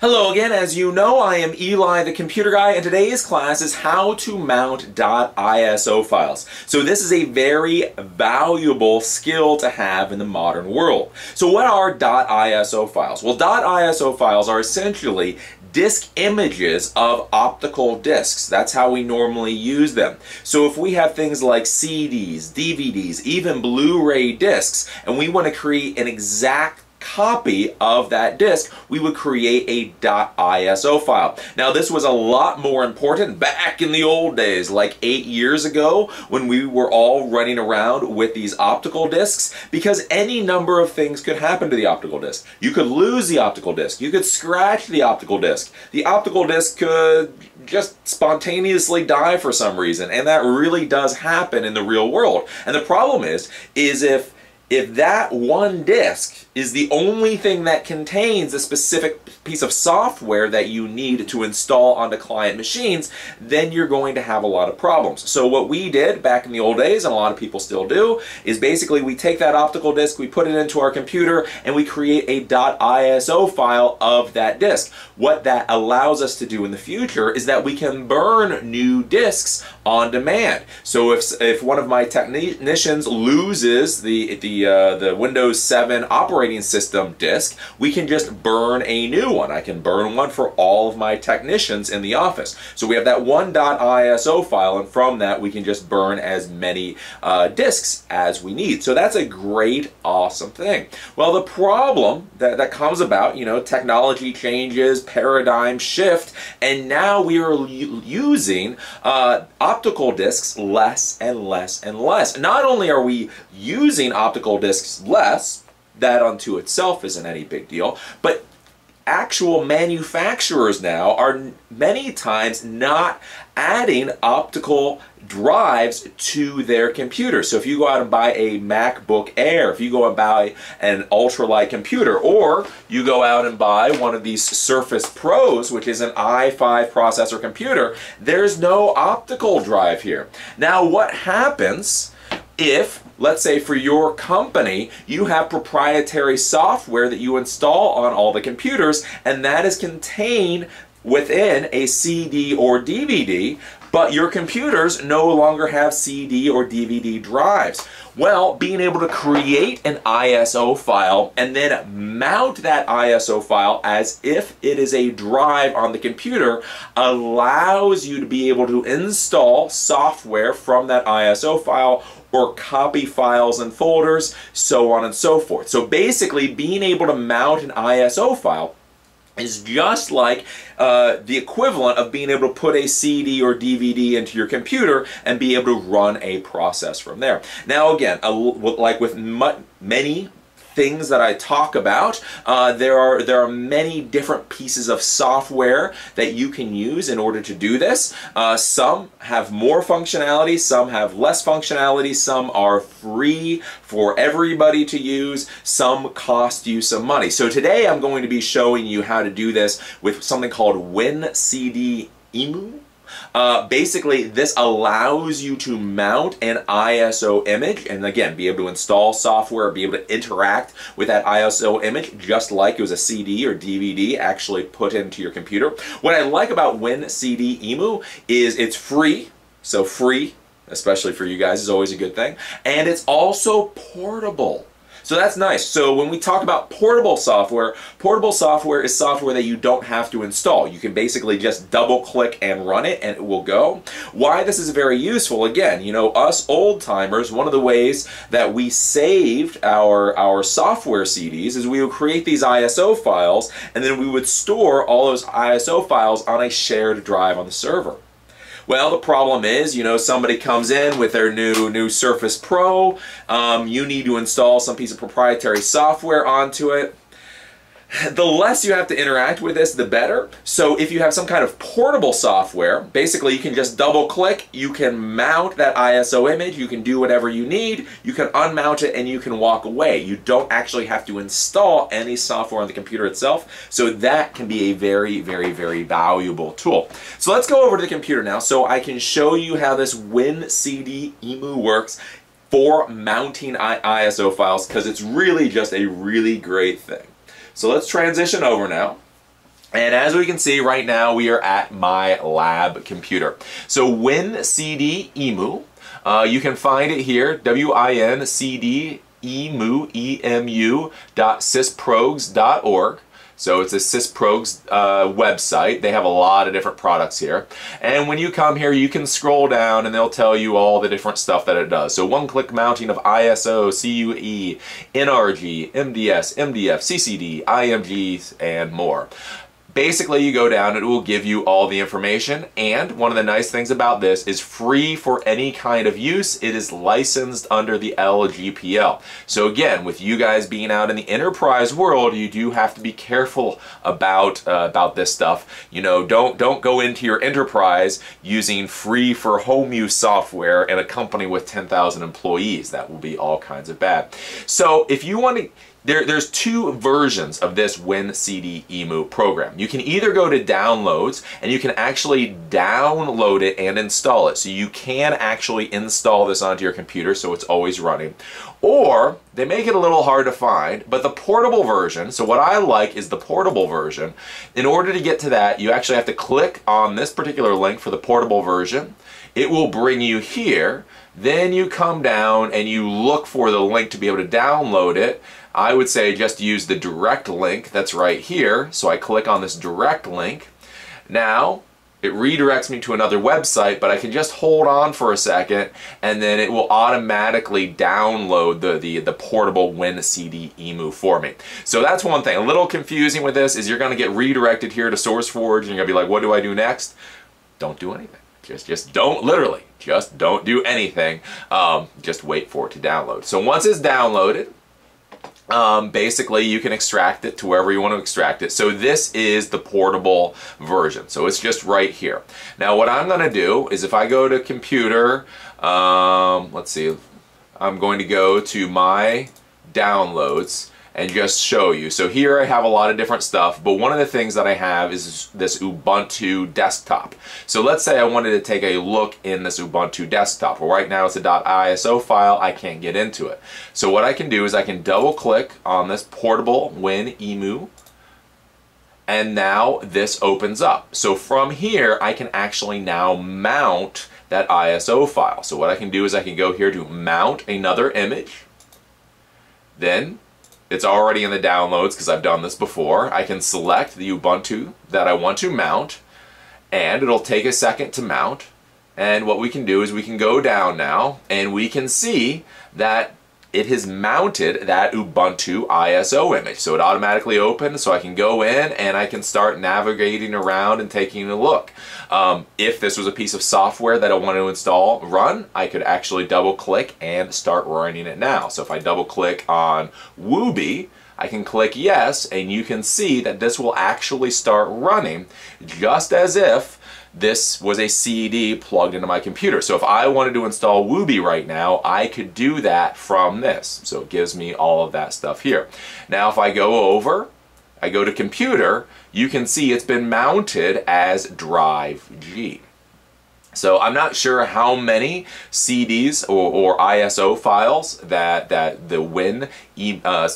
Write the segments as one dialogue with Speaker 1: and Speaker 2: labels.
Speaker 1: Hello again, as you know, I am Eli the Computer Guy, and today's class is how to mount .iso files. So this is a very valuable skill to have in the modern world. So what are .iso files? Well, .iso files are essentially disk images of optical disks. That's how we normally use them. So if we have things like CDs, DVDs, even Blu-ray discs, and we want to create an exact copy of that disk, we would create a .iso file. Now this was a lot more important back in the old days, like eight years ago, when we were all running around with these optical disks, because any number of things could happen to the optical disc. You could lose the optical disc, you could scratch the optical disc, the optical disc could just spontaneously die for some reason, and that really does happen in the real world. And the problem is, is if if that one disk is the only thing that contains a specific piece of software that you need to install onto client machines, then you're going to have a lot of problems. So what we did back in the old days, and a lot of people still do, is basically we take that optical disk, we put it into our computer, and we create a .iso file of that disk. What that allows us to do in the future is that we can burn new disks on demand. So if, if one of my technicians loses the, the, uh, the Windows 7 operating system disk, we can just burn a new one. I can burn one for all of my technicians in the office. So we have that one .iso file, and from that we can just burn as many uh, disks as we need. So that's a great, awesome thing. Well, the problem that, that comes about, you know, technology changes, paradigm shift, and now we are using uh, optical disks less and less and less. Not only are we using optical disks less, that unto itself isn't any big deal. But actual manufacturers now are many times not adding optical drives to their computer. So if you go out and buy a MacBook Air, if you go and buy an ultralight computer, or you go out and buy one of these Surface Pros, which is an i5 processor computer, there's no optical drive here. Now what happens if, let's say for your company, you have proprietary software that you install on all the computers and that is contained within a CD or DVD, but your computers no longer have CD or DVD drives. Well, being able to create an ISO file and then mount that ISO file as if it is a drive on the computer allows you to be able to install software from that ISO file or copy files and folders, so on and so forth. So basically, being able to mount an ISO file is just like uh, the equivalent of being able to put a CD or DVD into your computer and be able to run a process from there. Now again, like with many things that I talk about. Uh, there are there are many different pieces of software that you can use in order to do this. Uh, some have more functionality, some have less functionality, some are free for everybody to use, some cost you some money. So today I'm going to be showing you how to do this with something called WinCD-EMU. Uh, basically, this allows you to mount an ISO image and again, be able to install software, be able to interact with that ISO image just like it was a CD or DVD actually put into your computer. What I like about WinCD-EMU is it's free, so free, especially for you guys, is always a good thing, and it's also portable. So that's nice. So when we talk about portable software, portable software is software that you don't have to install. You can basically just double click and run it and it will go. Why this is very useful, again, you know, us old timers, one of the ways that we saved our, our software CDs is we would create these ISO files and then we would store all those ISO files on a shared drive on the server. Well, the problem is, you know, somebody comes in with their new new Surface Pro. Um, you need to install some piece of proprietary software onto it the less you have to interact with this, the better. So if you have some kind of portable software, basically you can just double click, you can mount that ISO image, you can do whatever you need, you can unmount it and you can walk away. You don't actually have to install any software on the computer itself. So that can be a very, very, very valuable tool. So let's go over to the computer now so I can show you how this WinCD-EMU works for mounting ISO files because it's really just a really great thing. So let's transition over now. And as we can see right now, we are at my lab computer. So WinCD EMU, uh, you can find it here, W-I-N-C-D dot sysprogs.org. So it's a Sysprogs uh, website. They have a lot of different products here. And when you come here, you can scroll down and they'll tell you all the different stuff that it does. So one-click mounting of ISO, CUE, NRG, MDS, MDF, CCD, IMGs, and more. Basically, you go down, it will give you all the information, and one of the nice things about this is free for any kind of use. It is licensed under the LGPL. So again, with you guys being out in the enterprise world, you do have to be careful about uh, about this stuff. You know, don't don't go into your enterprise using free for home use software in a company with 10,000 employees. That will be all kinds of bad. So if you want to there, there's two versions of this WinCD EMU program. You can either go to downloads and you can actually download it and install it. So you can actually install this onto your computer so it's always running. Or they make it a little hard to find, but the portable version, so what I like is the portable version. In order to get to that, you actually have to click on this particular link for the portable version. It will bring you here. Then you come down and you look for the link to be able to download it. I would say just use the direct link that's right here. So I click on this direct link. Now, it redirects me to another website, but I can just hold on for a second and then it will automatically download the, the, the portable WinCD EMU for me. So that's one thing. A little confusing with this is you're going to get redirected here to SourceForge and you're to be like, what do I do next? Don't do anything. Just, just don't, literally, just don't do anything. Um, just wait for it to download. So once it's downloaded, um, basically you can extract it to wherever you want to extract it. So this is the portable version. So it's just right here. Now what I'm going to do is if I go to computer, um, let's see, I'm going to go to my downloads and just show you. So here I have a lot of different stuff, but one of the things that I have is this Ubuntu desktop. So let's say I wanted to take a look in this Ubuntu desktop. Well, right now it's a .iso file, I can't get into it. So what I can do is I can double click on this portable WinEmu, and now this opens up. So from here, I can actually now mount that ISO file. So what I can do is I can go here to mount another image, then it's already in the downloads because I've done this before. I can select the Ubuntu that I want to mount and it'll take a second to mount. And what we can do is we can go down now and we can see that it has mounted that Ubuntu ISO image. So it automatically opens so I can go in and I can start navigating around and taking a look. Um, if this was a piece of software that I want to install, run, I could actually double click and start running it now. So if I double click on Wubi, I can click yes and you can see that this will actually start running just as if this was a CD plugged into my computer. So if I wanted to install Wubi right now, I could do that from this. So it gives me all of that stuff here. Now if I go over, I go to computer, you can see it's been mounted as drive G. So I'm not sure how many CDs or, or ISO files that, that the Win uh,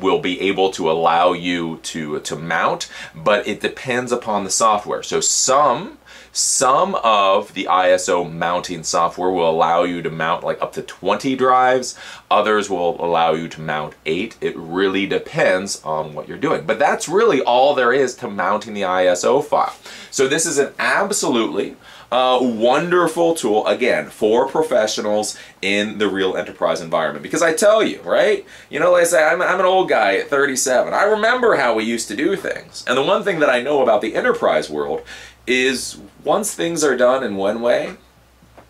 Speaker 1: will be able to allow you to, to mount, but it depends upon the software. So some some of the ISO mounting software will allow you to mount like up to 20 drives. Others will allow you to mount 8. It really depends on what you're doing. But that's really all there is to mounting the ISO file. So this is an absolutely uh, wonderful tool, again, for professionals in the real enterprise environment. Because I tell you, right? You know, like I say, I'm, I'm an old guy at 37. I remember how we used to do things. And the one thing that I know about the enterprise world is once things are done in one way,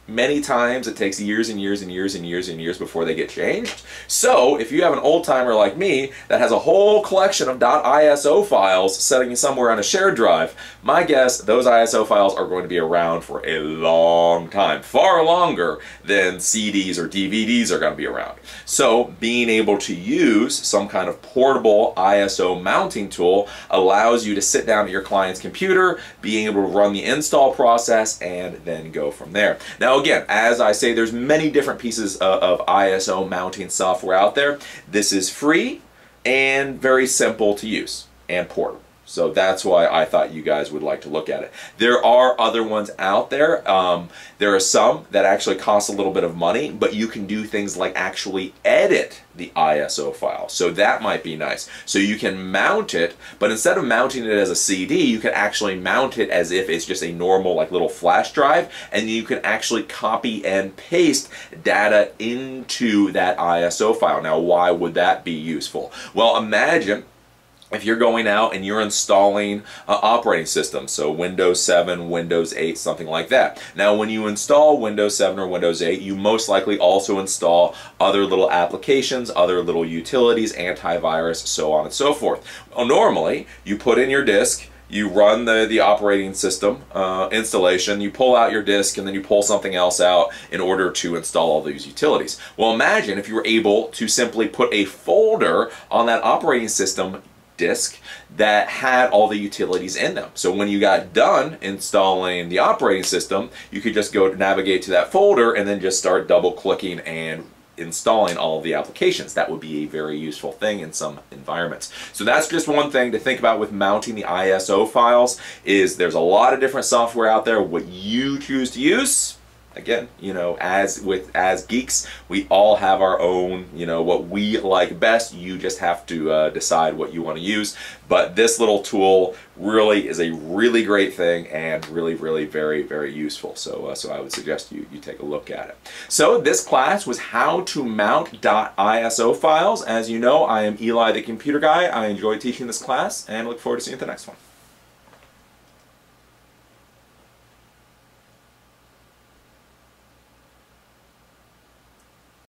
Speaker 1: many times it takes years and years and years and years and years before they get changed. So if you have an old timer like me that has a whole collection of .iso files sitting somewhere on a shared drive, my guess those ISO files are going to be around for a long time, far longer than CDs or DVDs are going to be around. So being able to use some kind of portable ISO mounting tool allows you to sit down at your client's computer, being able to run the install process, and then go from there. Now again, as I say, there's many different pieces of, of ISO mounting software out there. This is free and very simple to use and portable. So that's why I thought you guys would like to look at it. There are other ones out there. Um, there are some that actually cost a little bit of money, but you can do things like actually edit the ISO file. So that might be nice. So you can mount it, but instead of mounting it as a CD, you can actually mount it as if it's just a normal like little flash drive, and you can actually copy and paste data into that ISO file. Now, why would that be useful? Well, imagine if you're going out and you're installing uh, operating systems, so Windows 7, Windows 8, something like that. Now, when you install Windows 7 or Windows 8, you most likely also install other little applications, other little utilities, antivirus, so on and so forth. Well, normally, you put in your disk, you run the, the operating system uh, installation, you pull out your disk, and then you pull something else out in order to install all these utilities. Well, imagine if you were able to simply put a folder on that operating system disk that had all the utilities in them. So when you got done installing the operating system, you could just go to navigate to that folder and then just start double clicking and installing all the applications. That would be a very useful thing in some environments. So that's just one thing to think about with mounting the ISO files is there's a lot of different software out there. What you choose to use, again, you know, as with as geeks, we all have our own, you know, what we like best. You just have to uh, decide what you want to use. But this little tool really is a really great thing and really, really very, very useful. So, uh, so I would suggest you you take a look at it. So this class was how to mount .iso files. As you know, I am Eli, the computer guy. I enjoy teaching this class and look forward to seeing you at the next one.